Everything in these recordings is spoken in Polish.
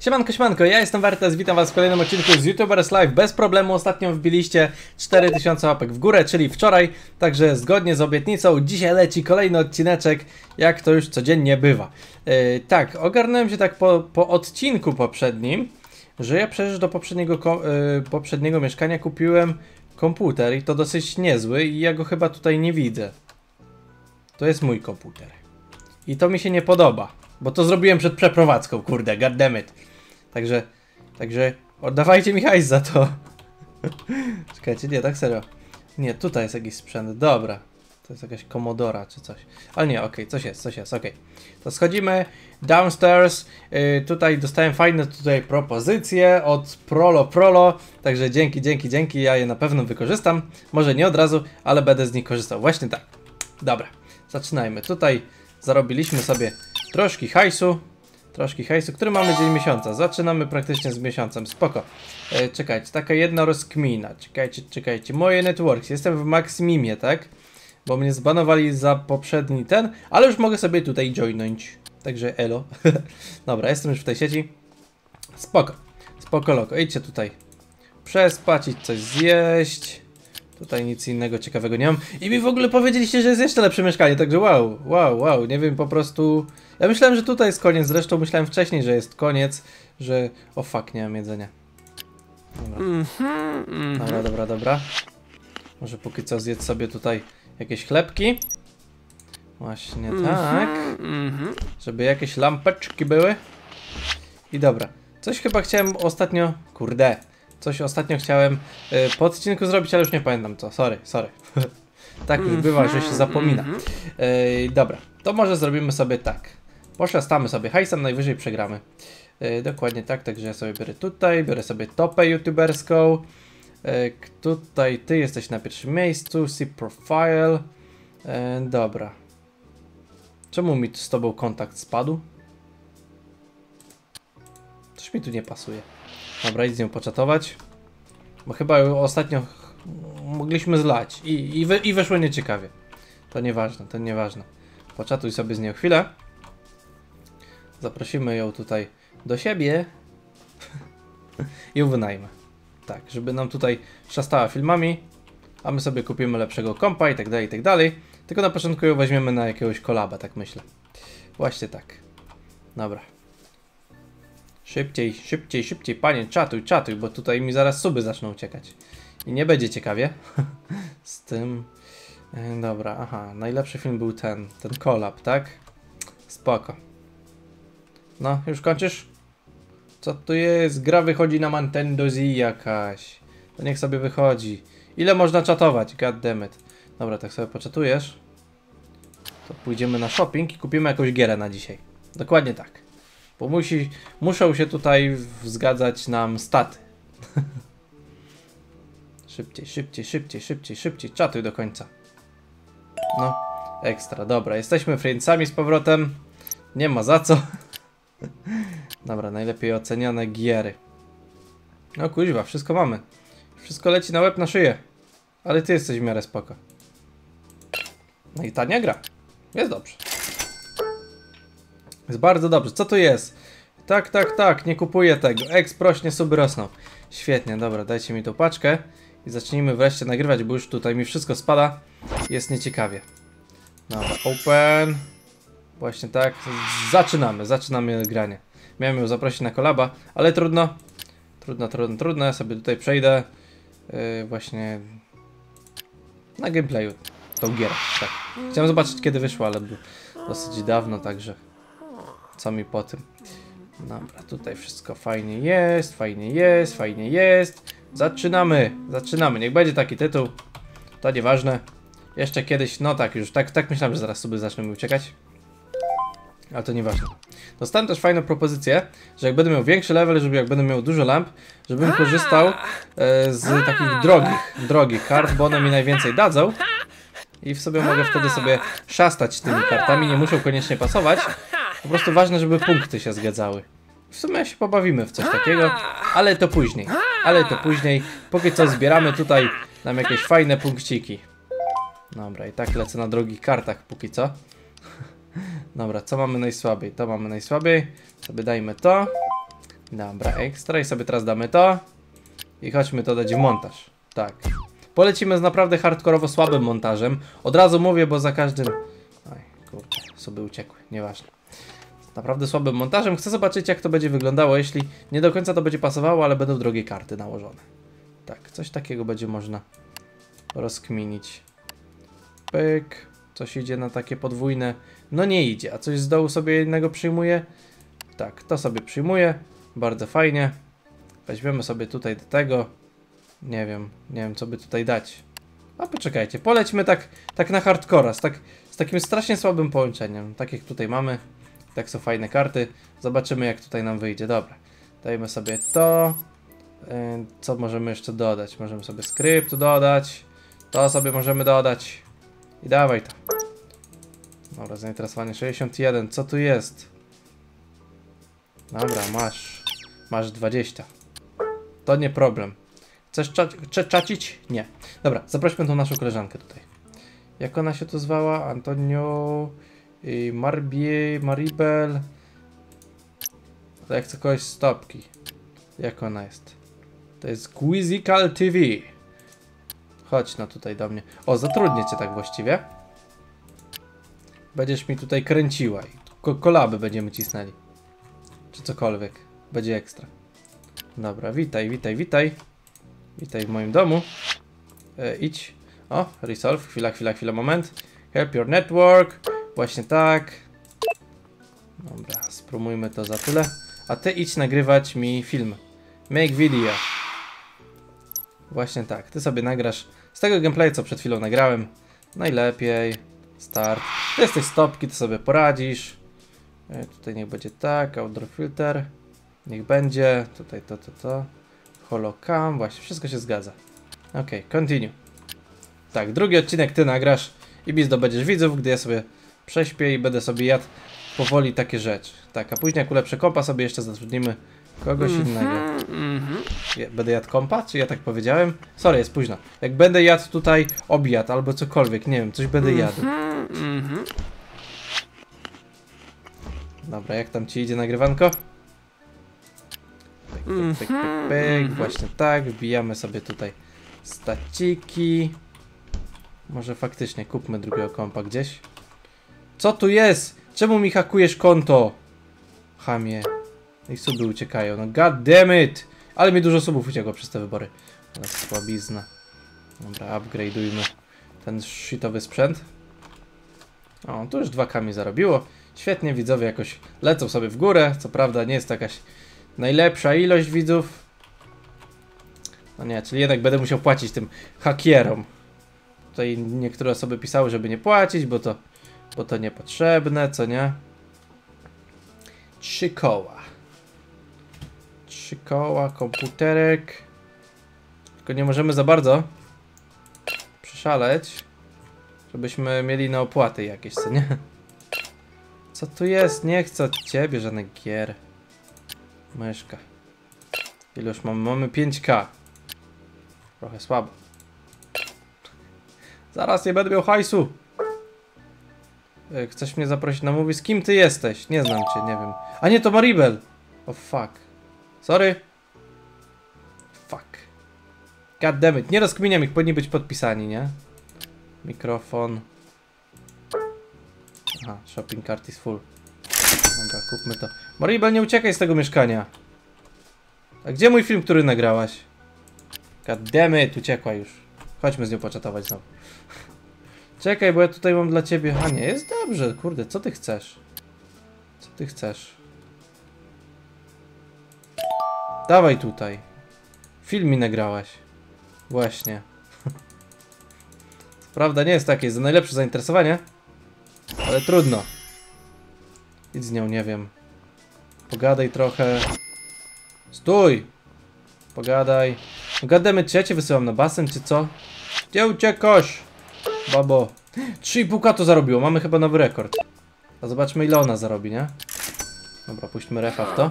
Siemanko, siemanko, ja jestem Wertes, witam was w kolejnym odcinku z YouTubers Live. Bez problemu ostatnio wbiliście 4000 łapek w górę, czyli wczoraj, także zgodnie z obietnicą dzisiaj leci kolejny odcineczek, jak to już codziennie bywa. Yy, tak, ogarnąłem się tak po, po odcinku poprzednim, że ja przecież do poprzedniego, yy, poprzedniego mieszkania kupiłem komputer i to dosyć niezły i ja go chyba tutaj nie widzę. To jest mój komputer. I to mi się nie podoba, bo to zrobiłem przed przeprowadzką, kurde, goddammit. Także, także oddawajcie mi hajs za to. Czekajcie, nie, tak serio. Nie, tutaj jest jakiś sprzęt, dobra. To jest jakaś komodora czy coś. Ale nie, okej, coś jest, coś jest, okej. To schodzimy downstairs. Yy, tutaj dostałem fajne tutaj propozycje od Prolo Prolo. Także dzięki, dzięki, dzięki. Ja je na pewno wykorzystam. Może nie od razu, ale będę z nich korzystał. Właśnie tak. Dobra, zaczynajmy. Tutaj zarobiliśmy sobie troszki hajsu. Troszki hajsu, który mamy dzień miesiąca. Zaczynamy praktycznie z miesiącem. Spoko. E, czekajcie, taka jedna rozkmina. Czekajcie, czekajcie. Moje networks. Jestem w Maximimie, tak? Bo mnie zbanowali za poprzedni ten, ale już mogę sobie tutaj joinąć. Także elo. Dobra, jestem już w tej sieci. Spoko. Spoko loko. Idźcie tutaj. Przespać, coś zjeść. Tutaj nic innego ciekawego nie mam. I mi w ogóle powiedzieliście, że jest jeszcze lepsze mieszkanie, także wow, wow, wow, nie wiem, po prostu... Ja myślałem, że tutaj jest koniec, zresztą myślałem wcześniej, że jest koniec, że... O fuck, nie mam jedzenia. Dobra, dobra, dobra, dobra. Może póki co zjedz sobie tutaj jakieś chlebki. Właśnie tak. Żeby jakieś lampeczki były. I dobra. Coś chyba chciałem ostatnio... Kurde. Coś ostatnio chciałem y, po odcinku zrobić, ale już nie pamiętam co. Sorry, sorry. tak już bywa, że się zapomina. Ej, dobra, to może zrobimy sobie tak. Poszastamy sobie hajsem, najwyżej przegramy. Dokładnie tak, także ja sobie biorę tutaj, biorę sobie topę youtuberską. Tutaj ty jesteś na pierwszym miejscu, see profile. Dobra. Czemu mi z tobą kontakt spadł? Coś mi tu nie pasuje. Dobra, idź z nią poczatować. Bo chyba ostatnio mogliśmy zlać i, i, wy, i wyszło nieciekawie. To nieważne, to nieważne. Poczatuj sobie z nią chwilę. Zaprosimy ją tutaj do siebie. I ją wynajmę. Tak, żeby nam tutaj szastała filmami. A my sobie kupimy lepszego kompa i tak dalej, i tak dalej. Tylko na początku ją weźmiemy na jakiegoś kolaba, tak myślę. Właśnie tak. Dobra. Szybciej, szybciej, szybciej, panie, czatuj, czatuj, bo tutaj mi zaraz suby zaczną uciekać. I nie będzie ciekawie. Z tym. E, Dobra, aha, najlepszy film był ten, ten kolab, tak? Spoko. No, już kończysz? Co tu jest? Gra wychodzi na Nintendo Z jakaś. To niech sobie wychodzi. Ile można czatować? Goddammit. Dobra, tak sobie poczatujesz. To pójdziemy na shopping i kupimy jakąś gierę na dzisiaj. Dokładnie tak. Bo musi, muszą się tutaj zgadzać nam staty. szybciej, szybciej, szybciej, szybciej, szybciej. Czatuj do końca. No, ekstra, dobra. Jesteśmy friendsami z powrotem. Nie ma za co. dobra, najlepiej oceniane giery. No kuźwa, wszystko mamy. Wszystko leci na łeb na szyję. Ale ty jesteś w miarę spoko. No i tania gra. Jest dobrze. Jest bardzo dobrze. Co to jest? Tak, tak, tak, nie kupuję tego. Eks, prośnie, suby rosną. Świetnie, dobra, dajcie mi tą paczkę i zacznijmy wreszcie nagrywać, bo już tutaj mi wszystko spada. Jest nieciekawie. Dobra, open. Właśnie tak. Zaczynamy, zaczynamy granie. Miałem ją zaprosić na kolaba, ale trudno. Trudno, trudno, trudno. Ja sobie tutaj przejdę. Yy, właśnie na gameplayu tą gierę. Tak. Chciałem zobaczyć kiedy wyszła, ale dosyć dawno, także co mi po tym. Dobra, tutaj wszystko fajnie jest, fajnie jest, fajnie jest. Zaczynamy, zaczynamy. Niech będzie taki tytuł. To nieważne. Jeszcze kiedyś, no tak, już tak, tak myślałem, że zaraz sobie zaczną mi uciekać. Ale to nieważne. Dostałem też fajną propozycję, że jak będę miał większy level, żeby jak będę miał dużo lamp, żebym korzystał e, z takich drogich, drogich kart, bo one mi najwięcej dadzą. I w sobie mogę wtedy sobie szastać tymi kartami, nie muszą koniecznie pasować. Po prostu ważne, żeby punkty się zgadzały. W sumie się pobawimy w coś takiego, ale to później. Ale to później. Póki co zbieramy tutaj nam jakieś fajne punkciki. Dobra, i tak lecę na drogich kartach póki co. Dobra, co mamy najsłabiej? To mamy najsłabiej. Sobie dajmy to. Dobra, ekstra i sobie teraz damy to. I chodźmy to dać w montaż. Tak. Polecimy z naprawdę hardkorowo słabym montażem. Od razu mówię, bo za każdym... Oj, kurde, sobie uciekły, nieważne. Naprawdę słabym montażem. Chcę zobaczyć, jak to będzie wyglądało, jeśli nie do końca to będzie pasowało, ale będą drogie karty nałożone. Tak, coś takiego będzie można rozkminić. Pyk. Coś idzie na takie podwójne. No nie idzie, a coś z dołu sobie innego przyjmuje. Tak, to sobie przyjmuje. Bardzo fajnie. Weźmiemy sobie tutaj do tego. Nie wiem, nie wiem co by tutaj dać. A poczekajcie, polećmy tak, tak na hardcora, z, tak, z takim strasznie słabym połączeniem. Tak jak tutaj mamy. Tak są fajne karty. Zobaczymy jak tutaj nam wyjdzie. Dobra. Dajmy sobie to. Yy, Co możemy jeszcze dodać? Możemy sobie skrypt dodać. To sobie możemy dodać. I dawaj to. Dobra, zainteresowanie 61. Co tu jest? Dobra, masz. Masz 20. To nie problem. Chcesz cza czacić? Nie. Dobra, zaprośmy tą naszą koleżankę tutaj. Jak ona się tu zwała? Antonio... Marbie... Maribel... To jak chcę kogoś z topki. Jak ona jest? To jest Quizzical TV. Chodź no tutaj do mnie. O, zatrudnię cię tak właściwie. Będziesz mi tutaj kręciła i ko kolaby będziemy cisnęli. Czy cokolwiek. Będzie ekstra. Dobra, witaj, witaj, witaj. Witaj w moim domu. E, idź. O, resolve. Chwila, chwila, chwila, moment. Help your network. Właśnie tak. Dobra, spromujmy to za tyle. A ty idź nagrywać mi film. Make video. Właśnie tak. Ty sobie nagrasz z tego gameplayu, co przed chwilą nagrałem. Najlepiej. Start. Ty jesteś stopki, ty sobie poradzisz. E, tutaj niech będzie tak. Outdoor filter. Niech będzie. Tutaj to, to, to. Holocam. Właśnie, wszystko się zgadza. Ok, continue. Tak, drugi odcinek ty nagrasz i mi zdobędziesz widzów, gdy ja sobie prześpię i będę sobie jadł powoli takie rzeczy. Tak, a później jak ulepszę kompa sobie jeszcze zatrudnimy kogoś innego. Ja, będę jadł kompa? Czy ja tak powiedziałem? Sorry, jest późno. Jak będę jadł tutaj obiad albo cokolwiek, nie wiem, coś będę jadł. Dobra, jak tam ci idzie nagrywanko? Pyk, pyk, pyk, pyk, pyk. Właśnie tak, wbijamy sobie tutaj staciki. Może faktycznie kupmy drugiego kompa gdzieś. Co tu jest? Czemu mi hakujesz konto? Chamie. I suby uciekają. No god damn it! Ale mi dużo subów uciekło przez te wybory. Ale słabizna. Dobra, upgrade'ujmy ten shitowy sprzęt. O, tu już dwa kami zarobiło. Świetnie, widzowie jakoś lecą sobie w górę. Co prawda nie jest to jakaś najlepsza ilość widzów. No nie, czyli jednak będę musiał płacić tym hakierom. Tutaj niektóre osoby pisały, żeby nie płacić, bo to, bo to niepotrzebne, co nie? Trzy koła. Trzy koła, komputerek. Tylko nie możemy za bardzo przeszaleć, żebyśmy mieli na opłaty jakieś, co nie? Co tu jest? Nie chcę od ciebie żadnych gier. Myszka. Ile już mamy? Mamy 5k. Trochę słabo. Zaraz nie będę miał hajsu. E, Chcesz mnie zaprosić na mówi? Z kim ty jesteś? Nie znam cię, nie wiem. A nie, to Maribel. Oh, fuck. Sorry. Fuck. God damn it. Nie rozkminiam ich, powinni być podpisani, nie? Mikrofon. Aha, shopping cart is full. Dobra, kupmy to. Maribel, nie uciekaj z tego mieszkania. A gdzie mój film, który nagrałaś? God damn it, uciekła już. Chodźmy z nią poczatować znowu. Czekaj, bo ja tutaj mam dla ciebie... A nie, jest dobrze, kurde, co ty chcesz? Co ty chcesz? Dawaj tutaj. Film mi nagrałaś. Właśnie. Prawda nie jest takie za najlepsze zainteresowanie, ale trudno. Idź z nią, nie wiem. Pogadaj trochę. Stój! Pogadaj. Gadamy, czy ja cię wysyłam na basen, czy co? Gdzie uciekasz? Babo. 3,5k to zarobiło, mamy chyba nowy rekord. A zobaczmy ile ona zarobi, nie? Dobra, puśćmy refa w to.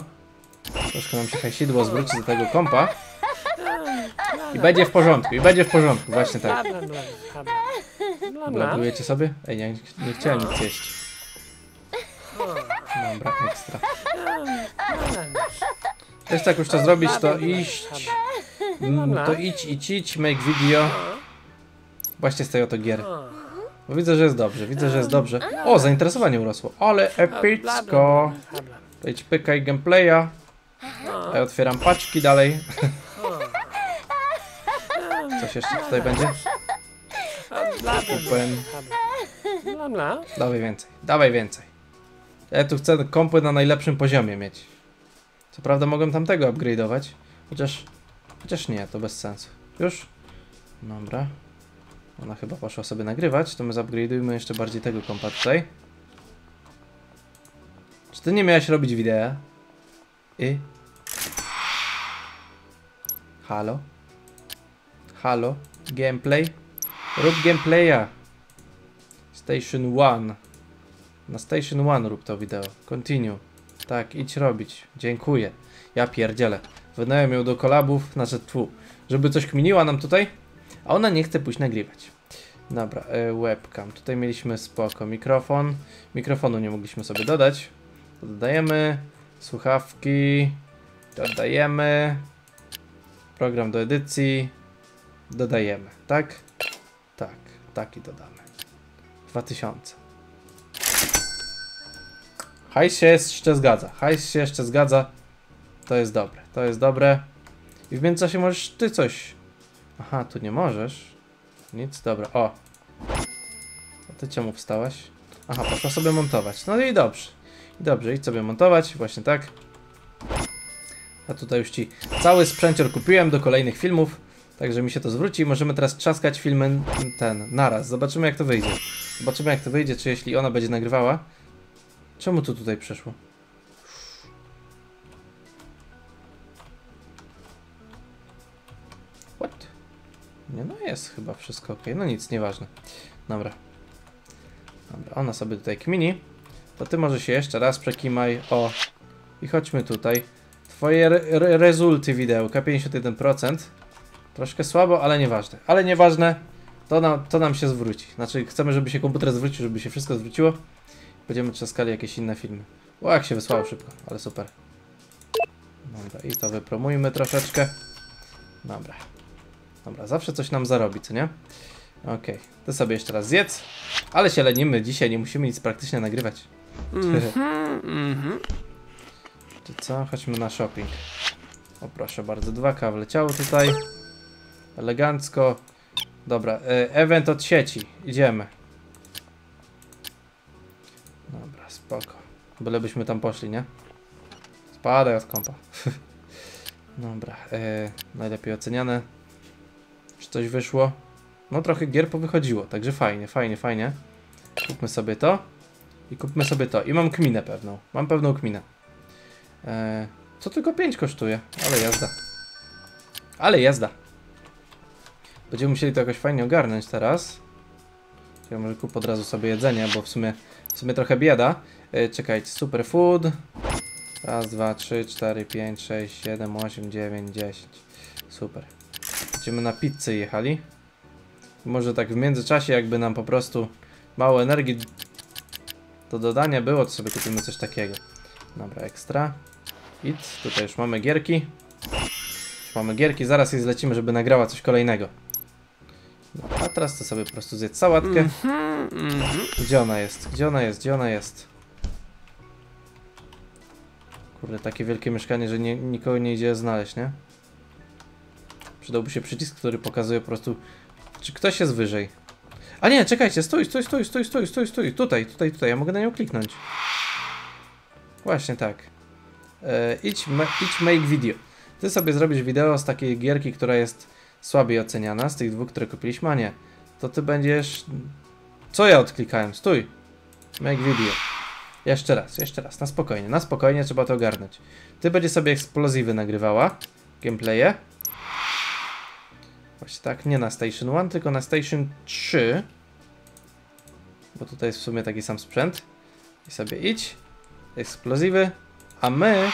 Troszkę nam się hajsidło zwróci do tego kompa. I będzie w porządku, i będzie w porządku, właśnie tak. Bla, bla, bla, bla, bla. Bla, bla. Ładujecie sobie? Ej, nie, nie chciałem nic jeść. Dobra, ekstra. Wiesz co, jak już to zrobić, to iść... Mm, To idź, idź, idź, make video. Właśnie z tej oto gier. Bo widzę, że jest dobrze, widzę, że jest dobrze. O, zainteresowanie urosło. Ale epicko. Wejdź pykaj gameplaya. Ja otwieram paczki dalej. Coś jeszcze tutaj będzie? Open. Dawaj więcej, dawaj więcej. Ja tu chcę kompy na najlepszym poziomie mieć. Co prawda mogłem tamtego upgrade'ować, chociaż... Chociaż nie, to bez sensu. Już? Dobra. Ona chyba poszła sobie nagrywać, to my zupgrade'ujmy jeszcze bardziej tego kompa tutaj. Czy ty nie miałeś robić wideo? I? Halo? Halo? Gameplay? Rób gameplaya! Station 1. Na Station 1 rób to wideo. Continue. Tak, idź robić. Dziękuję. Ja pierdzielę. Wynająłem ją do kolabów, znaczy tfu, żeby coś kminiła nam tutaj, a ona nie chce pójść nagrywać. Dobra, e, webcam. Tutaj mieliśmy spoko. Mikrofon. Mikrofonu nie mogliśmy sobie dodać. Dodajemy. Słuchawki. Dodajemy. Program do edycji. Dodajemy. Tak? Tak. Taki dodamy. 2000. Hajs się jeszcze zgadza. Hajs się jeszcze zgadza. To jest dobre. To jest dobre. I w międzyczasie możesz ty coś. Aha, tu nie możesz. Nic, dobra. O. A ty czemu wstałaś? Aha, poszła sobie montować. No i dobrze. Dobrze, idź sobie montować. Właśnie tak. A tutaj już ci cały sprzęcior kupiłem do kolejnych filmów. Także mi się to zwróci. Możemy teraz trzaskać filmy ten naraz. Zobaczymy jak to wyjdzie. Zobaczymy jak to wyjdzie, czy jeśli ona będzie nagrywała. Czemu to tutaj przeszło? Jest chyba wszystko ok. No nic, nieważne. Dobra. Dobra, ona sobie tutaj kmini. To ty może się jeszcze raz przekimaj. O. I chodźmy tutaj. Twoje re re rezulty widełka 51%. Troszkę słabo, ale nieważne. Ale nieważne. To nam, to nam się zwróci. Znaczy, chcemy, żeby się komputer zwrócił, żeby się wszystko zwróciło. Będziemy trzaskali jakieś inne filmy. O, jak się wysłało szybko, ale super. Dobra, i to wypromujmy troszeczkę. Dobra. Dobra, zawsze coś nam zarobi, co nie? Okej, to sobie jeszcze raz zjedz. Ale się lenimy dzisiaj, nie musimy nic praktycznie nagrywać. Mhm. Czy co? Chodźmy na shopping. O proszę bardzo, 2K wleciało tutaj. Elegancko. Dobra, e, event od sieci. Idziemy. Dobra, spoko. Bylebyśmy tam poszli, nie? Spadaj od kompa. Dobra, e, najlepiej oceniane. Czy coś wyszło? No trochę gier powychodziło, także fajnie, fajnie, fajnie. Kupmy sobie to. I kupmy sobie to. I mam kminę pewną. Mam pewną kminę. E, co tylko 5 kosztuje, ale jazda. Ale jazda. Będziemy musieli to jakoś fajnie ogarnąć teraz. Ja może kup od razu sobie jedzenie, bo w sumie, w sumie trochę bieda. E, czekajcie, superfood. Raz, dwa, trzy, cztery, pięć, sześć, siedem, osiem, dziewięć, dziesięć. Super. Będziemy na pizzę jechali. Może tak w międzyczasie jakby nam po prostu mało energii do dodania było, to sobie kupimy coś takiego. Dobra, ekstra. It, tutaj już mamy gierki. Już mamy gierki, zaraz jej zlecimy, żeby nagrała coś kolejnego. No, a teraz to sobie po prostu zjedz sałatkę. Gdzie ona jest? Gdzie ona jest? Gdzie ona jest? Kurde, takie wielkie mieszkanie, że nie, nikogo nie idzie znaleźć, nie? Przydałby się przycisk, który pokazuje po prostu, czy ktoś jest wyżej. A nie, czekajcie, stój, stój, stój, stój, stój, stój, stój, tutaj, tutaj, tutaj, ja mogę na nią kliknąć. Właśnie tak. E, idź, ma, idź make video. Ty sobie zrobisz wideo z takiej gierki, która jest słabiej oceniana, z tych dwóch, które kupiliśmy, a nie. To ty będziesz... Co ja odklikałem? Stój. Make video. Jeszcze raz, jeszcze raz, na spokojnie, na spokojnie trzeba to ogarnąć. Ty będziesz sobie eksplozywy nagrywała, gameplaye. Właśnie tak, nie na Station 1, tylko na Station 3. Bo tutaj jest w sumie taki sam sprzęt. I sobie idź, eksplozywy, a my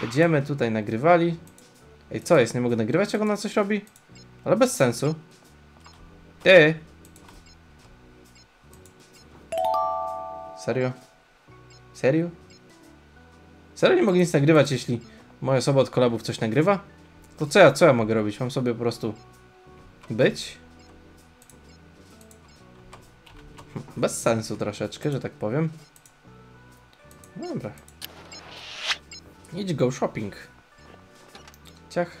będziemy tutaj nagrywali. Ej, co jest? Nie mogę nagrywać, jak ona coś robi? Ale bez sensu. Ty! Serio? Serio? Serio nie mogę nic nagrywać, jeśli Moja osoba od kolabów coś nagrywa? To co ja, co ja mogę robić? Mam sobie po prostu być? Bez sensu troszeczkę, że tak powiem. Dobra. Idź go shopping. Ciach.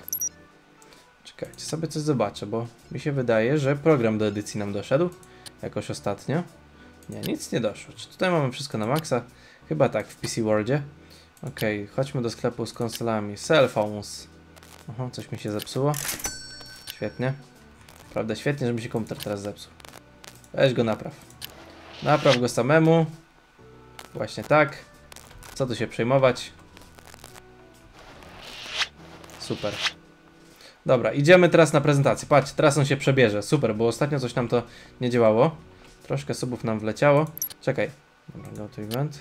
Czekajcie, sobie coś zobaczę, bo mi się wydaje, że program do edycji nam doszedł. Jakoś ostatnio. Nie, nic nie doszło. Czy tutaj mamy wszystko na maksa? Chyba tak, w PC Wordzie. Okej, chodźmy do sklepu z konsolami. Cell phones. Aha, coś mi się zepsuło. Świetnie. Prawda, świetnie, że mi się komputer teraz zepsuł. Weź go napraw. Napraw go samemu. Właśnie tak. Co tu się przejmować? Super. Dobra, idziemy teraz na prezentację. Patrz, teraz on się przebierze. Super, bo ostatnio coś nam to nie działało. Troszkę subów nam wleciało. Czekaj. Dobra, go to event.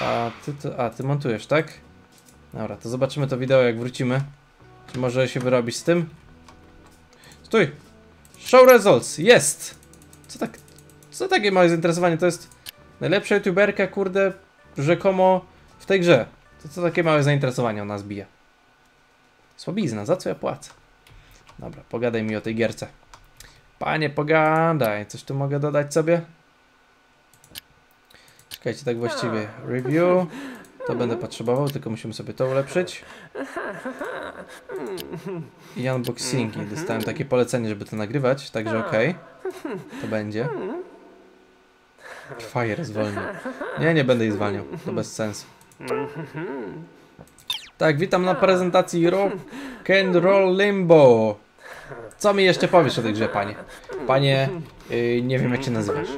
A ty, to, a, ty montujesz, tak? Dobra, to zobaczymy to wideo jak wrócimy. Czy może się wyrobić z tym? Stój! Show results! Jest! Co tak... Co takie małe zainteresowanie? To jest najlepsza youtuberka, kurde, rzekomo w tej grze. To co takie małe zainteresowanie ona zbija? Słabizna, za co ja płacę? Dobra, pogadaj mi o tej gierce. Panie, pogadaj. Coś tu mogę dodać sobie? Czekajcie, tak właściwie. Review. To będę potrzebował, tylko musimy sobie to ulepszyć. I unboxingi. Dostałem takie polecenie, żeby to nagrywać, także okej. To będzie. Fire zwolnił. Nie, nie będę jej zwalniał. To bez sensu. Tak, witam na prezentacji Rock and Roll Limbo. Co mi jeszcze powiesz o tej grze, panie? Panie, yy, nie wiem jak się nazywasz.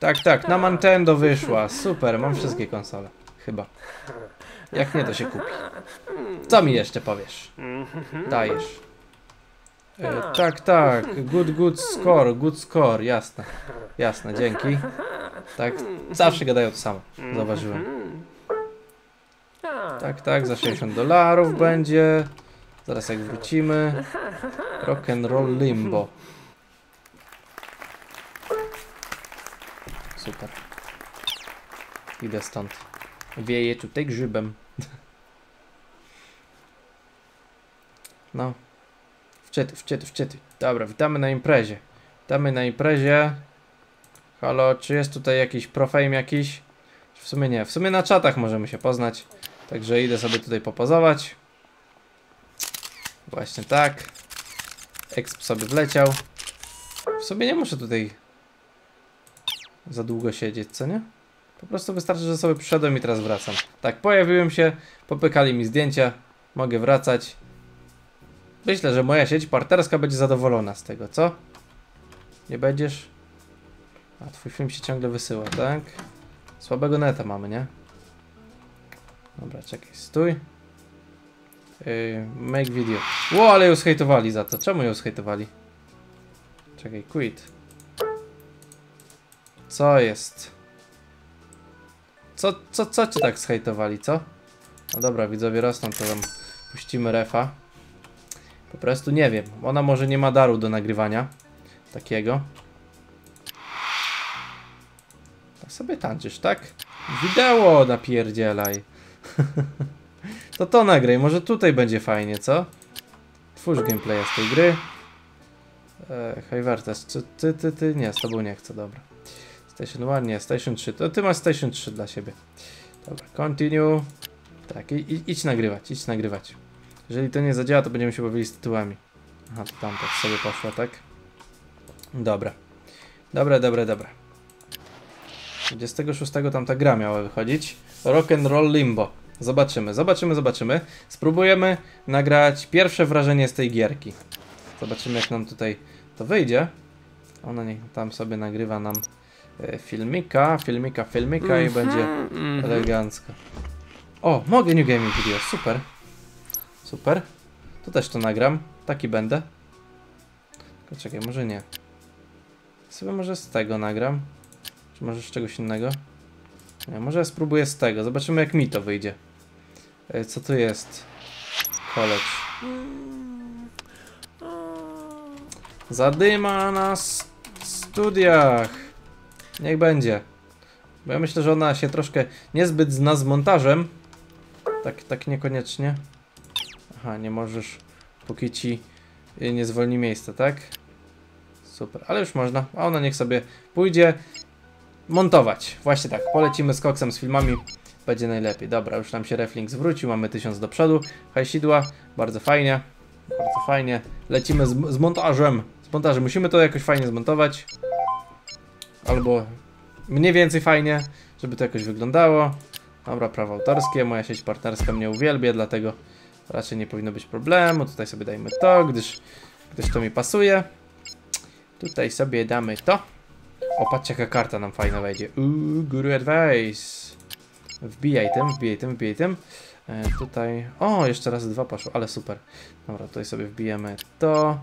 Tak, tak, na Nintendo wyszła. Super, mam wszystkie konsole. Chyba. Jak nie, to się kupi. Co mi jeszcze powiesz? Dajesz. E, tak, tak. Good, good score, good score. Jasne. Jasne, dzięki. Tak, zawsze gadają to samo. Zauważyłem. Tak, tak, za 60 dolarów będzie. Zaraz jak wrócimy. Rock and roll limbo. Super. Idę stąd. Wieje tutaj grzybem. No. Wczyty, wczyty, wczyty. Dobra, witamy na imprezie. Witamy na imprezie. Halo, czy jest tutaj jakiś profame jakiś? W sumie nie. W sumie na czatach możemy się poznać. Także idę sobie tutaj popozować. Właśnie tak. Exp sobie wleciał. W sobie nie muszę tutaj za długo siedzieć, co nie? Po prostu wystarczy, że sobie przyszedłem i teraz wracam. Tak, pojawiłem się, popykali mi zdjęcia, mogę wracać. Myślę, że moja sieć partnerska będzie zadowolona z tego, co? Nie będziesz? A, twój film się ciągle wysyła, tak? Słabego neta mamy, nie? Dobra, czekaj, stój. Yy, make video. Ło, ale ją zhejtowali za to. Czemu ją zhejtowali? Czekaj, quit. Co jest? Co, co, co cię tak zhejtowali, co? No dobra, widzowie rosną, to wam puścimy refa. Po prostu nie wiem. Ona może nie ma daru do nagrywania. Takiego. Tak sobie tańczysz, tak? Wideo napierdzielaj. to to nagraj, może tutaj będzie fajnie, co? Twórz gameplaya z tej gry. E, Hyvertes, czy ty, ty, ty, nie, z tobą nie chcę, dobra. Station 1, nie, Station 3, to ty masz Station 3 dla siebie. Dobra, continue. Tak, i, idź nagrywać, idź nagrywać. Jeżeli to nie zadziała, to będziemy się bawili z tytułami. Aha, to tam tak sobie poszło, tak? Dobra. Dobra, dobra, dobra. 26 tam ta gra miała wychodzić. Rock and Roll Limbo. Zobaczymy, zobaczymy, zobaczymy. Spróbujemy nagrać pierwsze wrażenie z tej gierki. Zobaczymy jak nam tutaj to wyjdzie. Ona niech tam sobie nagrywa nam e, filmika, filmika, filmika i będzie elegancko. O, mogę New Gaming Video, super. Super. Tu też to nagram. Taki będę. Tylko czekaj, może nie. Sobie może z tego nagram. Czy może z czegoś innego? Nie, może spróbuję z tego. Zobaczymy jak mi to wyjdzie. E, Co tu jest? College. Zadyma na studiach. Niech będzie. Bo ja myślę, że ona się troszkę niezbyt zna z montażem. Tak, tak niekoniecznie. Aha, nie możesz, póki ci y, nie zwolni miejsca, tak? Super, ale już można. A ona niech sobie pójdzie montować. Właśnie tak, polecimy z koksem, z filmami. Będzie najlepiej. Dobra, już nam się reflink zwrócił, mamy 1000 do przodu. Hajsidła, bardzo fajnie. Bardzo fajnie. Lecimy z, z montażem. Z montażem. Musimy to jakoś fajnie zmontować. Albo mniej więcej fajnie, żeby to jakoś wyglądało. Dobra, prawa autorskie. Moja sieć partnerska mnie uwielbia, dlatego raczej nie powinno być problemu. Tutaj sobie dajmy to, gdyż, gdyż to mi pasuje. Tutaj sobie damy to. O, patrzcie jaka karta nam fajna wejdzie. Uuu, Guru Advice. Wbijaj tym, wbijaj tym, wbijaj tym. E, tutaj... O, jeszcze raz dwa poszło, ale super. Dobra, tutaj sobie wbijemy to.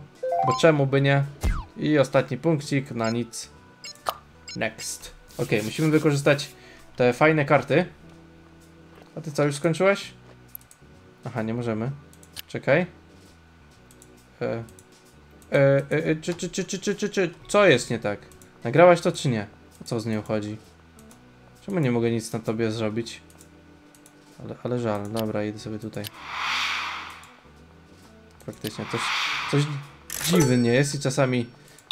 Bo czemu by nie? I ostatni punkcik na nic. Next. Ok, musimy wykorzystać te fajne karty. A ty co, już skończyłeś? Aha, nie możemy. Czekaj. E, e, e, e, czy, czy, czy, czy, czy, czy, czy, co jest nie tak? Nagrałaś to czy nie? O co z nią chodzi? Czemu nie mogę nic na tobie zrobić? Ale, ale żal, dobra, idę sobie tutaj. Faktycznie, coś, coś dziwnie jest i czasami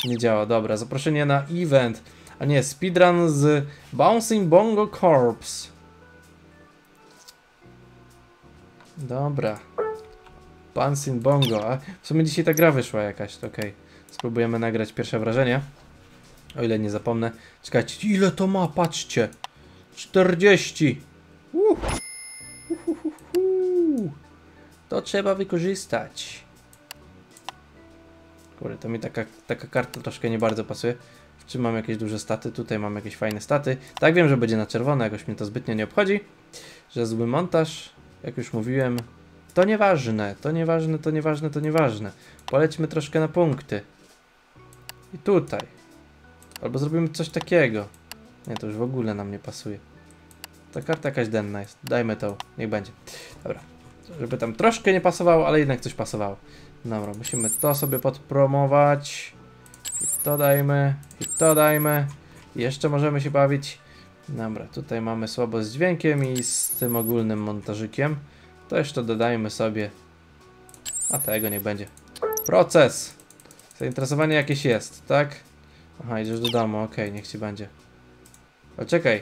nie działa. Dobra, zaproszenie na event. A nie, speedrun z Bouncing Bongo Corps. Dobra. Bouncing Bongo. A w sumie dzisiaj ta gra wyszła jakaś, okej. Spróbujemy nagrać pierwsze wrażenie. O ile nie zapomnę. Czekajcie, ile to ma? Patrzcie. 40. Uh. To trzeba wykorzystać. Kurde, to mi taka, taka karta troszkę nie bardzo pasuje. W czym mam jakieś duże staty? Tutaj mam jakieś fajne staty. Tak wiem, że będzie na czerwono, jakoś mnie to zbytnio nie obchodzi. Że zły montaż, jak już mówiłem. To nieważne, to nieważne, to nieważne, to nieważne. Polećmy troszkę na punkty. I tutaj. Albo zrobimy coś takiego. Nie, to już w ogóle nam nie pasuje. Ta karta jakaś denna jest. Dajmy to, niech będzie. Dobra. Żeby tam troszkę nie pasowało, ale jednak coś pasowało. Dobra, musimy to sobie podpromować. To dajmy, i to dajmy. Jeszcze możemy się bawić. Dobra, tutaj mamy słabo z dźwiękiem i z tym ogólnym montażykiem. To jeszcze dodajmy sobie. A tego nie będzie. Proces. Zainteresowanie jakieś jest, tak? Aha, idziesz do domu, okej, niech ci będzie. O, czekaj.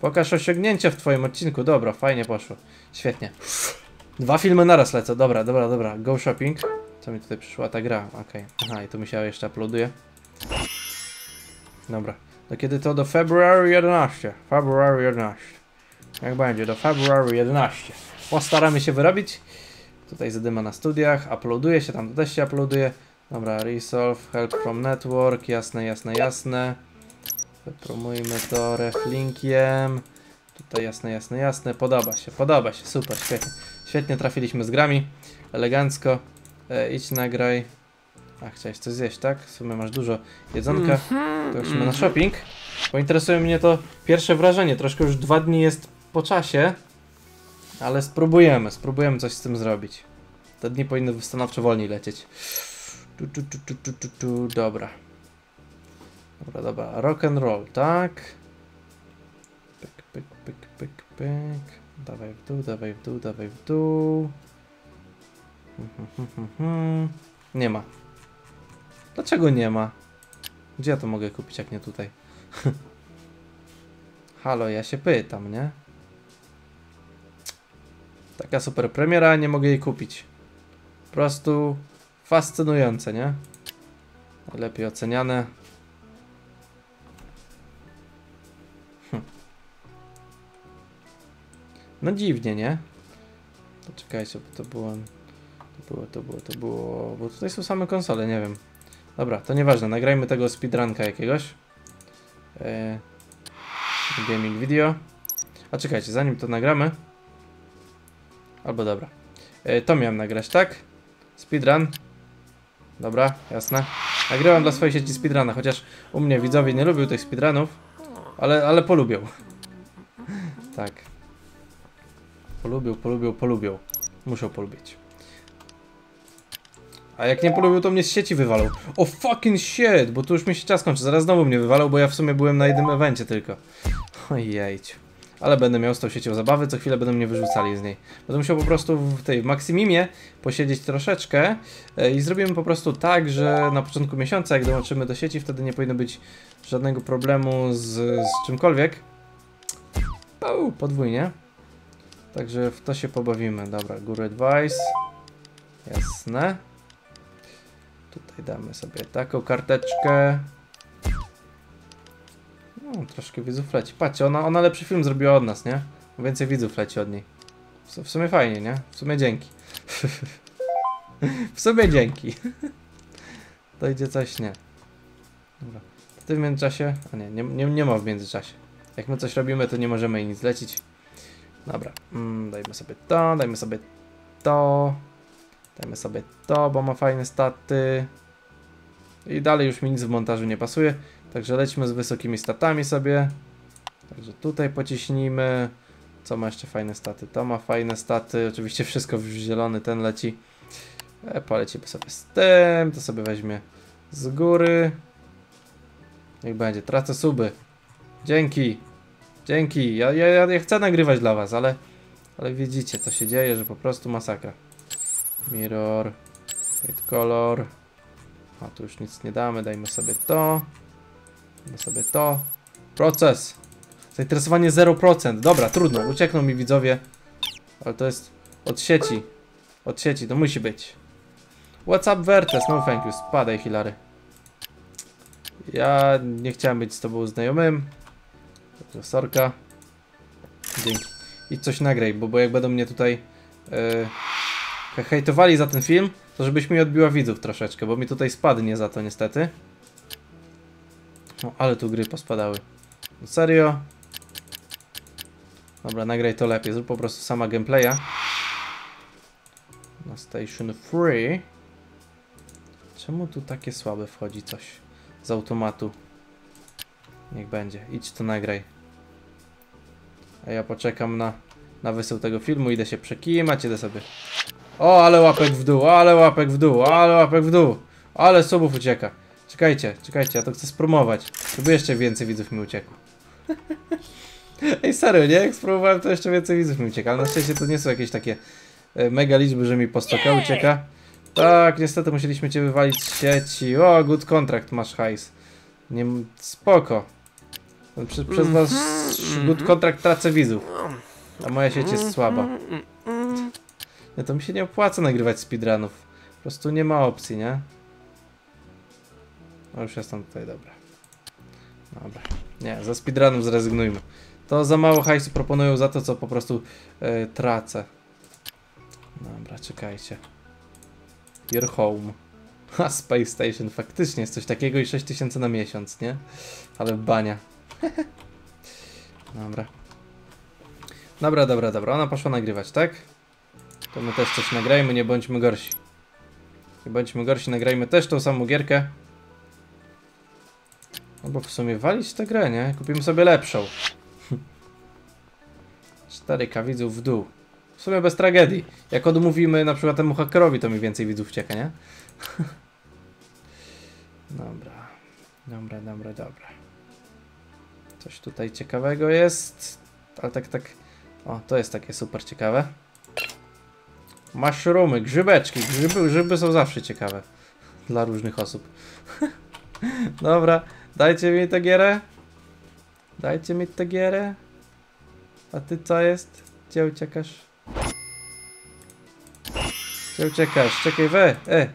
Pokaż osiągnięcia w twoim odcinku. Dobra, fajnie poszło. Świetnie. Dwa filmy naraz lecą. Dobra, dobra, dobra. Go shopping. Co mi tutaj przyszła ta gra? Okej. Aha, i tu mi się jeszcze uploaduje. Dobra. Do kiedy to? Do February 11. February 11. Jak będzie? Do February 11. Postaramy się wyrobić. Tutaj zadyma na studiach. Uploaduje się, tam też się uploaduje. Dobra, resolve, help from network. Jasne, jasne, jasne. Wypromujmy to reflinkiem. Tutaj jasne, jasne, jasne. Podoba się, podoba się. Super, świetnie. Świetnie trafiliśmy z grami. Elegancko. E, idź nagraj. A, chciałeś coś zjeść, tak? W sumie masz dużo jedzonka. To już na shopping. Bo interesuje mnie to pierwsze wrażenie. Troszkę już dwa dni jest po czasie. Ale spróbujemy, spróbujemy coś z tym zrobić. Te dni powinny stanowczo wolniej lecieć. Tu, tu, tu, tu, tu, tu, tu. Dobra. Dobra, dobra. Rock and roll, tak? Pyk, pyk, pyk, pyk, pyk. Dawaj w dół, dawaj w dół, dawaj w dół. Nie ma. Dlaczego nie ma? Gdzie ja to mogę kupić, jak nie tutaj? Halo, ja się pytam, nie? Taka super premiera, nie mogę jej kupić. Po prostu fascynujące, nie? Lepiej oceniane. Hm. No dziwnie, nie? To czekajcie, bo to było... Było, to było, to było... Bo tutaj są same konsole, nie wiem. Dobra, to nieważne, nagrajmy tego speedrunka jakiegoś. Eee, gaming video. A czekajcie, zanim to nagramy... Albo dobra. E, to miałem nagrać, tak? Speedrun. Dobra, jasne. Nagrywam dla swojej sieci speedruna, chociaż u mnie widzowie nie lubią tych speedrunów, ale, ale polubią. tak. Polubią, polubią, polubią. Muszą polubić. A jak nie polubią, to mnie z sieci wywalą. O fucking shit, bo tu już mi się czas kończy. Zaraz znowu mnie wywalą, bo ja w sumie byłem na jednym evencie tylko. Ojejciu. ale będę miał z tą siecią zabawy, co chwilę będą mnie wyrzucali z niej. Będę musiał po prostu w tej Maksimimie posiedzieć troszeczkę e, i zrobimy po prostu tak, że na początku miesiąca, jak dołączymy do sieci, wtedy nie powinno być żadnego problemu z, z czymkolwiek. Au, podwójnie. Także w to się pobawimy. Dobra, góry advice. Jasne. Tutaj damy sobie taką karteczkę. No, troszkę widzów leci. Patrzcie, ona, ona lepszy film zrobiła od nas, nie? Więcej widzów leci od niej. W, su- w sumie fajnie, nie? W sumie dzięki. w sumie dzięki. to idzie coś, nie. Dobra. W tym międzyczasie... A nie, nie, nie, nie ma w międzyczasie. Jak my coś robimy, to nie możemy jej nic lecić. Dobra, mm, dajmy sobie to, dajmy sobie to. Dajmy sobie to, bo ma fajne staty. I dalej już mi nic w montażu nie pasuje. Także lećmy z wysokimi statami sobie. Także tutaj pociśnijmy. Co ma jeszcze fajne staty? To ma fajne staty. Oczywiście wszystko w zielony ten leci. E, polecimy sobie z tym. To sobie weźmie z góry. Niech będzie. Tracę suby. Dzięki. Dzięki. Ja, ja, ja chcę nagrywać dla was, ale... Ale widzicie, co się dzieje, że po prostu masakra. Mirror. White color. A tu już nic nie damy, dajmy sobie to. Dajmy sobie to. Proces. Zainteresowanie 0%. Dobra, trudno. Uciekną mi widzowie. Ale to jest od sieci. Od sieci, to musi być. What's up Vertes? No thank you. Spadaj Hilary. Ja nie chciałem być z tobą znajomym. Także Sorka. Dzięki. I coś nagraj, bo, bo jak będą mnie tutaj yy, hejtowali za ten film, to żebyś mi odbiła widzów troszeczkę, bo mi tutaj spadnie za to niestety. No, ale tu gry pospadały. No, serio? Dobra, nagraj to lepiej. Zrób po prostu sama gameplaya. Na Station Free. Czemu tu takie słabe wchodzi coś z automatu? Niech będzie. Idź to nagraj. A ja poczekam na, na wysył tego filmu. Idę się przekimać, idę sobie. O, ale łapek w dół, ale łapek w dół, ale łapek w dół. Ale subów ucieka. Czekajcie, czekajcie, ja to chcę spróbować. Żeby jeszcze więcej widzów mi uciekło. Ej, serio, nie? Jak spróbowałem, to jeszcze więcej widzów mi ucieka. Ale na szczęście to nie są jakieś takie e, mega liczby, że mi po 100k ucieka. Tak, niestety musieliśmy cię wywalić z sieci. O, good contract, masz hajs. Nie, spoko. Przez, przez was good contract tracę widzów. A moja sieć jest słaba. Nie, to mi się nie opłaca nagrywać speedrunów. Po prostu nie ma opcji, nie? No już jestem tutaj, dobra. Dobra. Nie, ze speedrunów zrezygnujmy. To za mało hajsu proponują za to, co po prostu e, tracę. Dobra, czekajcie. Your home. Ha, Space Station, faktycznie jest coś takiego i 6000 na miesiąc, nie? Ale bania. dobra. Dobra, dobra, dobra. Ona poszła nagrywać, tak? To my też coś nagrajmy, nie bądźmy gorsi. Nie bądźmy gorsi, nagrajmy też tą samą gierkę. No bo w sumie walić tę grę, nie? Kupimy sobie lepszą. 4K widzów w dół. W sumie bez tragedii. Jak odmówimy na przykład temu hakerowi, to mi więcej widzów cieka, nie? dobra. Dobra, dobra, dobra. Coś tutaj ciekawego jest. Ale tak, tak. O, to jest takie super ciekawe. Mushroomy, grzybeczki. Grzyby, grzyby są zawsze ciekawe. Dla różnych osób. Dobra, dajcie mi tę gierę. Dajcie mi tę gierę. A ty co jest? Gdzie uciekasz? Gdzie uciekasz? Czekaj, we! E!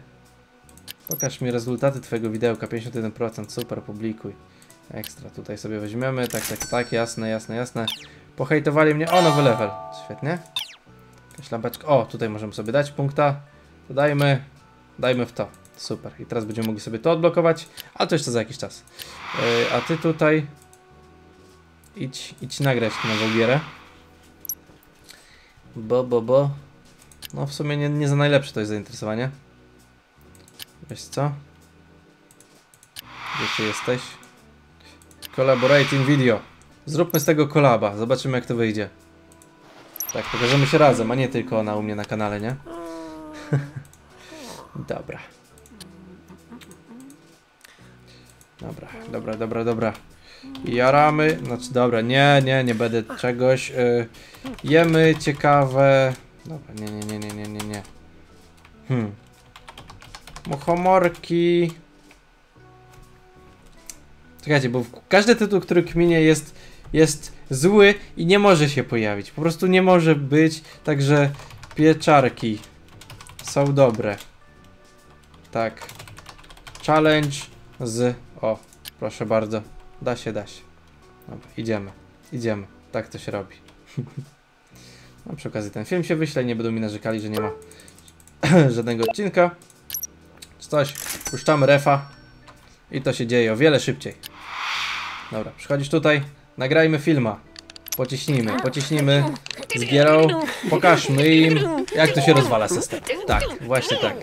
Pokaż mi rezultaty twojego widełka. 51%, super, publikuj. Ekstra, tutaj sobie weźmiemy. Tak, tak, tak, jasne, jasne, jasne. Pohejtowali mnie. O, nowy level. Świetnie. Jakaś. O, tutaj możemy sobie dać punkta. To dajmy. W to. Super. I teraz będziemy mogli sobie to odblokować. Ale to jeszcze za jakiś czas. Yy, a ty tutaj. Idź, idź nagrać nową gierę. Bo, bo, bo. No w sumie nie, nie za najlepsze to jest zainteresowanie. Wiesz co? Gdzie ty jesteś? Collaborating video. Zróbmy z tego kolaba. Zobaczymy jak to wyjdzie. Tak, pokażemy się razem, a nie tylko ona u mnie na kanale, nie? dobra. Dobra, dobra, dobra, dobra. Jaramy, znaczy dobra, nie, nie, nie będę czegoś. Y, jemy ciekawe. Dobra, nie, nie, nie, nie, nie, nie, nie. Hmm. Muchomorki. Czekajcie, bo każdy tytuł, który kminie jest, jest zły i nie może się pojawić. Po prostu nie może być, także pieczarki są dobre. Tak. Challenge z... O, proszę bardzo. Da się, da się. Dobra, idziemy. Idziemy. Tak to się robi. no, przy okazji ten film się wyśle, nie będą mi narzekali, że nie ma żadnego odcinka. Coś. Puszczamy refa. I to się dzieje o wiele szybciej. Dobra, przychodzisz tutaj. Nagrajmy filma. Pociśnijmy, pociśnijmy z gierą. Pokażmy im, jak to się rozwala system. Tak, właśnie tak.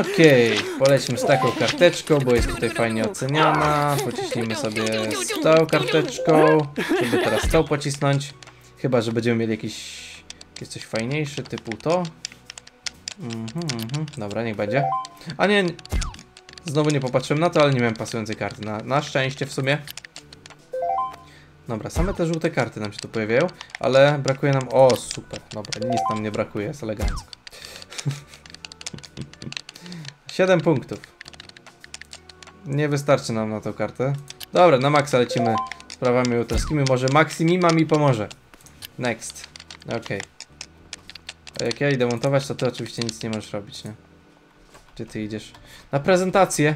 Okej, polecimy z taką karteczką, bo jest tutaj fajnie oceniana. Pociśnijmy sobie z tą karteczką, żeby teraz tą pocisnąć. Chyba, że będziemy mieli jakiś, jakieś coś fajniejsze, typu to. Mhm, mhm. Dobra, niech będzie. A nie, znowu nie popatrzyłem na to, ale nie miałem pasującej karty. Na, na szczęście w sumie. Dobra, same te żółte karty nam się tu pojawiają, ale brakuje nam... O, super, dobra, nic nam nie brakuje, jest elegancko. 7 punktów. Nie wystarczy nam na tą kartę. Dobra, na maksa lecimy sprawami autorskimi. Może Maximima mi pomoże. Next. Okej. A jak ja idę montować, to ty oczywiście nic nie możesz robić, nie? Gdzie ty idziesz? Na prezentację.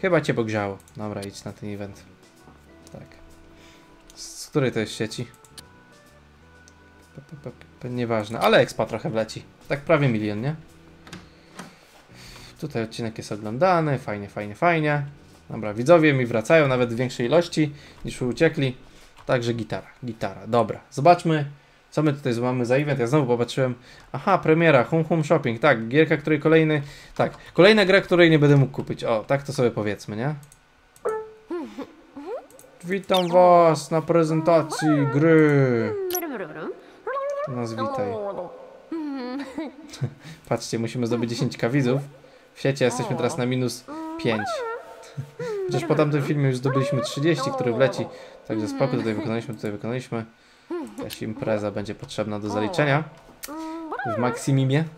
Chyba cię pogrzało. Dobra, idź na ten event. Której to jest sieci? Nieważne, ale expa trochę wleci. Tak prawie milion, nie? Tutaj odcinek jest oglądany, fajnie, fajnie, fajnie. Dobra, widzowie mi wracają nawet w większej ilości niż uciekli. Także gitara, gitara. Dobra, zobaczmy, co my tutaj mamy za event. Ja znowu popatrzyłem. Aha, premiera, Hum Hum Shopping. Tak, gierka, której kolejny. Tak, kolejna gra, której nie będę mógł kupić. O, tak to sobie powiedzmy, nie? Witam Was na prezentacji gry. Nas witaj. Patrzcie, musimy zdobyć 10 widzów. W sieci jesteśmy teraz na minus 5. Chociaż po tamtym filmie już zdobyliśmy 30, który wleci. Także spoko, tutaj wykonaliśmy, tutaj wykonaliśmy. Jakaś impreza będzie potrzebna do zaliczenia. W Maksimimie.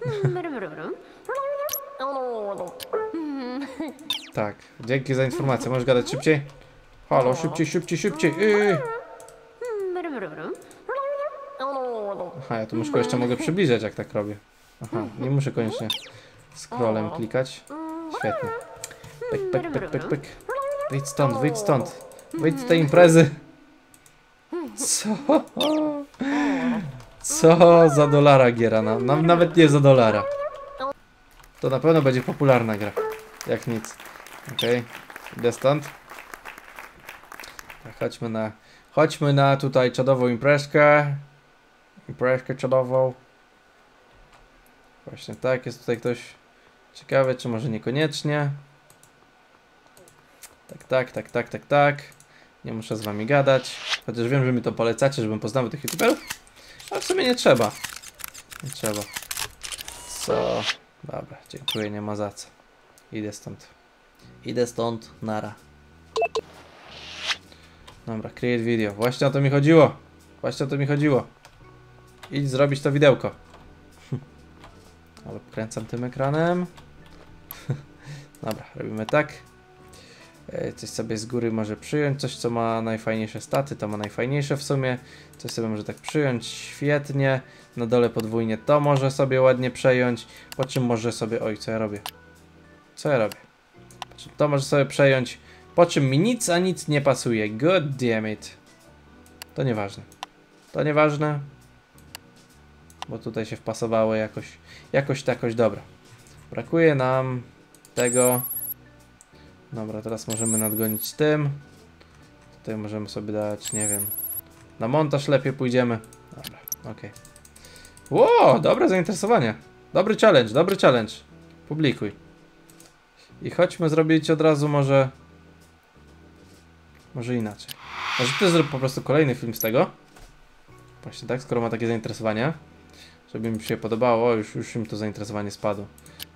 Tak, dzięki za informację. Możesz gadać szybciej? Halo, szybciej, szybciej, szybciej. Yy. Aha, ja tu myszką jeszcze mogę przybliżać, jak tak robię. Aha, nie muszę koniecznie scrollem klikać. Świetnie. Pyk, pyk, pyk, pyk, pyk. Wyjdź stąd, wyjdź stąd. Wyjdź z tej imprezy. Co? Co za dolara giera? Na, na, nawet nie za dolara. To na pewno będzie popularna gra. Jak nic. Okej. Idę stąd. Chodźmy na... Chodźmy na tutaj czadową imprezkę. Imprezkę czadową. Właśnie tak, jest tutaj ktoś ciekawy, czy może niekoniecznie. Tak, tak, tak, tak, tak, tak. Nie muszę z wami gadać. Chociaż wiem, że mi to polecacie, żebym poznawał tych youtuberów. Ale w sumie nie trzeba. Nie trzeba. Co? Dobra, dziękuję, nie ma za co. Idę stąd. Idę stąd, nara. Dobra, create video. Właśnie o to mi chodziło. Właśnie o to mi chodziło. Idź zrobić to widełko. Ale pokręcam tym ekranem. Dobra, robimy tak. E, Coś sobie z góry może przyjąć, coś co ma najfajniejsze staty, to ma najfajniejsze w sumie. Coś sobie może tak przyjąć, świetnie. Na dole podwójnie to może sobie ładnie przejąć. Po czym może sobie, oj co ja robię? Co ja robię? To może sobie przejąć. Po czym mi nic a nic nie pasuje. God damn it. To nieważne. To nieważne. Bo tutaj się wpasowało jakoś, jakoś takoś dobra. Brakuje nam tego. Dobra, teraz możemy nadgonić tym. Tutaj możemy sobie dać, nie wiem. Na montaż lepiej pójdziemy. Dobra, okej. Ło, dobre zainteresowanie. Dobry challenge, dobry challenge. Publikuj. I chodźmy zrobić od razu może... Może inaczej. Może ty zrób po prostu kolejny film z tego. Właśnie tak, skoro ma takie zainteresowanie. Żeby mi się podobało, już, już im to zainteresowanie spadło.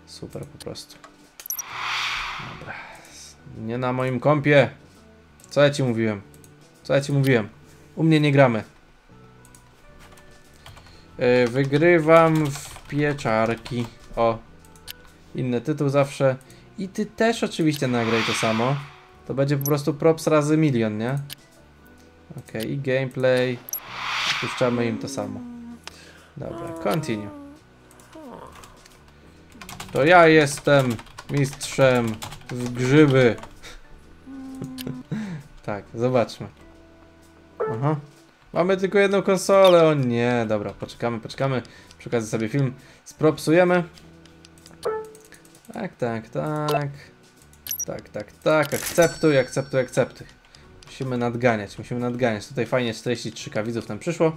Super po prostu. Dobra. Nie na moim kompie. Co ja ci mówiłem? Co ja ci mówiłem? U mnie nie gramy. Yy, wygrywam w pieczarki. O. Inny tytuł zawsze. I ty też oczywiście nagraj to samo. To będzie po prostu props razy milion, nie? Okej, i gameplay. Puszczamy im to samo. Dobra, continue. To ja jestem mistrzem w grzyby. tak, zobaczmy. Aha. Mamy tylko jedną konsolę, o nie, dobra, poczekamy, poczekamy. Przy okazji sobie film spropsujemy. Tak, tak, tak. Tak, tak, tak, akceptuj, akceptuj, akceptuj. Musimy nadganiać, musimy nadganiać. Tutaj fajnie 43k widzów nam przyszło.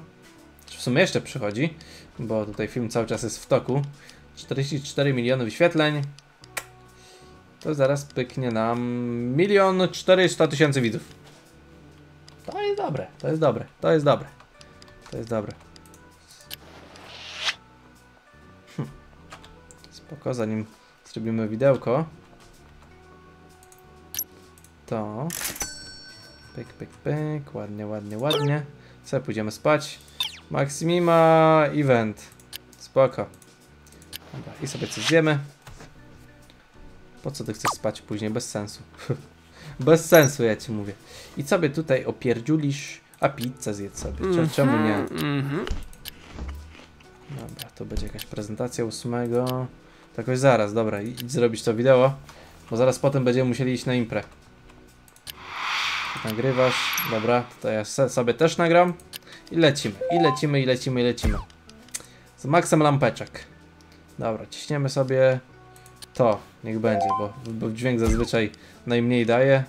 W sumie jeszcze przychodzi, bo tutaj film cały czas jest w toku. 44 miliony wyświetleń. To zaraz pyknie nam milion 400 tysięcy widzów. To jest dobre, to jest dobre, to jest dobre. To jest dobre. Hm. Spoko, zanim zrobimy widełko. To. Pyk, pyk, pyk. Ładnie, ładnie, ładnie. Sobie pójdziemy spać. Maximima event. Spoko. Dobra, i sobie coś zjemy. Po co ty chcesz spać później? Bez sensu. Bez sensu, ja ci mówię. I sobie tutaj opierdziulisz, a pizzę zjedz sobie. Cze- Czemu nie? Mhm. Dobra, to będzie jakaś prezentacja ósmego. To jakoś zaraz, dobra, idź zrobić to wideo. Bo zaraz potem będziemy musieli iść na imprę. Nagrywasz, dobra, to ja sobie też nagram. I lecimy, i lecimy, i lecimy, i lecimy. Z Maxem Lampeczek. Dobra, ciśniemy sobie to, niech będzie, bo, bo dźwięk zazwyczaj najmniej daje.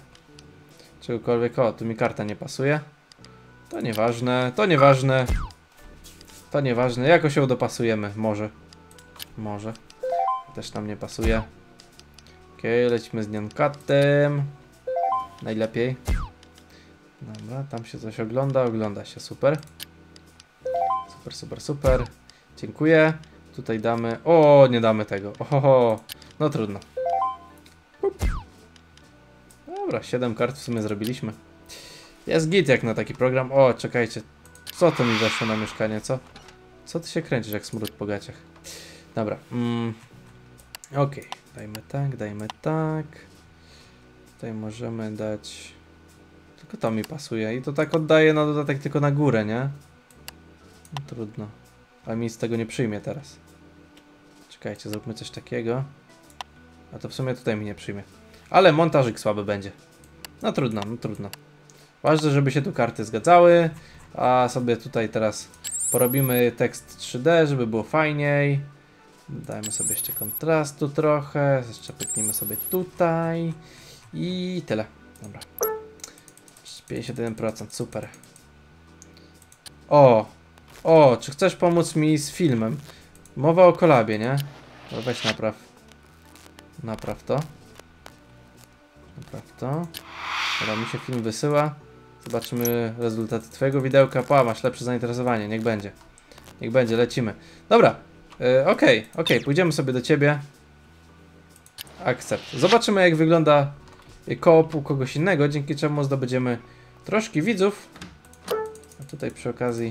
Czegokolwiek, o, tu mi karta nie pasuje. To nieważne, to nieważne. To nieważne, jakoś ją dopasujemy, może. Może. Też nam nie pasuje. Okej, lecimy z Nyankatem. Najlepiej. Dobra, tam się coś ogląda, ogląda się, super. Super, super, super. Dziękuję. Tutaj damy... O, nie damy tego. Oho, no trudno. Dobra, 7 kart w sumie zrobiliśmy. Jest git jak na taki program. O, czekajcie. Co to mi weszło na mieszkanie, co? Co ty się kręcisz jak smród po gaciach? Dobra. Mm. Okej, dajmy tak, dajmy tak. Tutaj możemy dać... Tylko to mi pasuje i to tak oddaje na dodatek tylko na górę, nie? No, trudno. A mi z tego nie przyjmie teraz. Czekajcie, zróbmy coś takiego. A to w sumie tutaj mi nie przyjmie. Ale montażyk słaby będzie. No trudno, no trudno. Ważne, żeby się tu karty zgadzały. A sobie tutaj teraz porobimy tekst 3D, żeby było fajniej. Dajmy sobie jeszcze kontrastu trochę. Jeszcze pyknijmy sobie tutaj. I tyle. Dobra. 51%, super. O! O, czy chcesz pomóc mi z filmem? Mowa o kolabie, nie? To weź napraw. Napraw to. Napraw to. Dobra, mi się film wysyła. Zobaczymy rezultaty twojego widełka. Pa, masz lepsze zainteresowanie, niech będzie. Niech będzie, lecimy. Dobra, e, okej, okej, pójdziemy sobie do ciebie. Akcept. Zobaczymy jak wygląda koop u kogoś innego, dzięki czemu zdobędziemy troszkę widzów. A tutaj przy okazji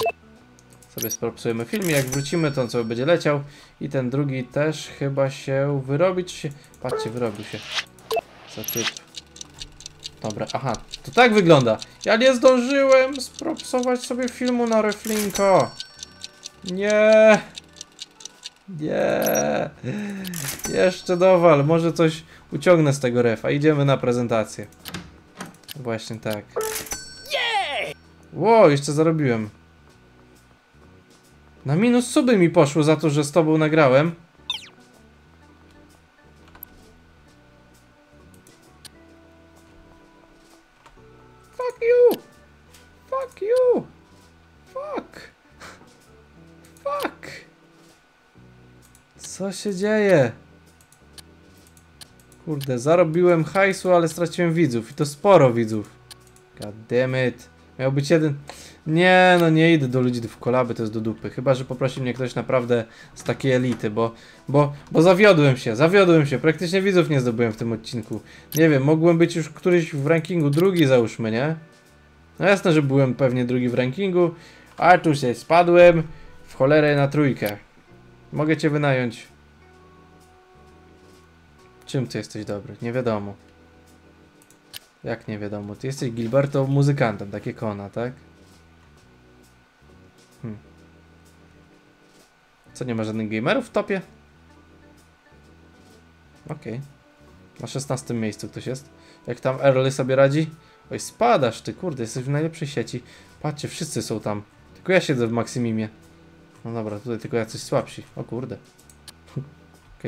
sobie spropsujemy film. Jak wrócimy, to on sobie będzie leciał. I ten drugi też chyba się wyrobi, czy się... Patrzcie, wyrobił się. Co typ. Dobra, aha, to tak wygląda. Ja nie zdążyłem spropsować sobie filmu na reflinko. Nie. Nie. Jeszcze dowal, może coś uciągnę z tego refa. Idziemy na prezentację. Właśnie tak. Ło, jeszcze zarobiłem. Na minus suby mi poszło za to, że z tobą nagrałem. Fuck you! Fuck you! Fuck! Fuck! Co się dzieje? Kurde, zarobiłem hajsu, ale straciłem widzów. I to sporo widzów. God damn it. Miał być jeden... Nie, no nie idę do ludzi w kolaby, to jest do dupy. Chyba, że poprosi mnie ktoś naprawdę z takiej elity, bo, bo, bo zawiodłem się, zawiodłem się. Praktycznie widzów nie zdobyłem w tym odcinku. Nie wiem, mogłem być już któryś w rankingu drugi, załóżmy, nie? No jasne, że byłem pewnie drugi w rankingu, a tu się spadłem w cholerę na trójkę. Mogę cię wynająć. Czym ty jesteś dobry? Nie wiadomo. Jak nie wiadomo? Ty jesteś Gilberto muzykantem, takie kona, tak? Hmm. Co, nie ma żadnych gamerów w topie? Okej. Na 16 miejscu ktoś jest. Jak tam Early sobie radzi? Oj, spadasz ty, kurde, jesteś w najlepszej sieci. Patrzcie, wszyscy są tam. Tylko ja siedzę w Maksimimie. No dobra, tutaj tylko jacyś słabsi. O kurde.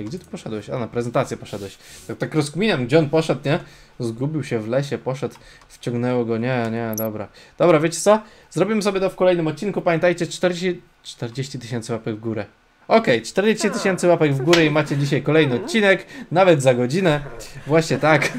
Gdzie ty poszedłeś? A, na prezentację poszedłeś. Tak, tak rozkminiam, gdzie on poszedł, nie? Zgubił się w lesie, poszedł, wciągnęło go. Nie, nie, dobra. Dobra, wiecie co? Zrobimy sobie to w kolejnym odcinku. Pamiętajcie, 40 40 tysięcy łapek w górę. Okej, 40 tysięcy łapek w górę i macie dzisiaj kolejny odcinek, nawet za godzinę. Właśnie tak.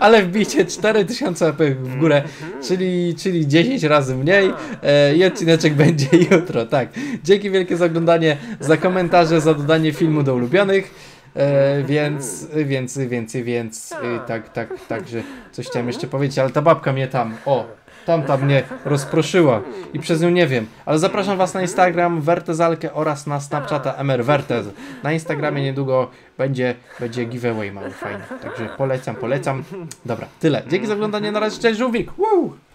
Ale wbijcie 4000 łapek w górę, czyli, czyli 10 razy mniej e, i odcineczek będzie jutro, tak. Dzięki wielkie za oglądanie, za komentarze, za dodanie filmu do ulubionych. E, więc, więc, więc, więc, e, tak, tak, tak, że coś chciałem jeszcze powiedzieć, ale ta babka mnie tam, o, tamta mnie rozproszyła i przez nią nie wiem, ale zapraszam was na Instagram Wertezalkę oraz na Snapchata MR Wertez. Na Instagramie niedługo będzie, będzie giveaway mały fajny, także polecam, polecam. Dobra, tyle. Dzięki za oglądanie, na razie, cześć żółwik! Woo!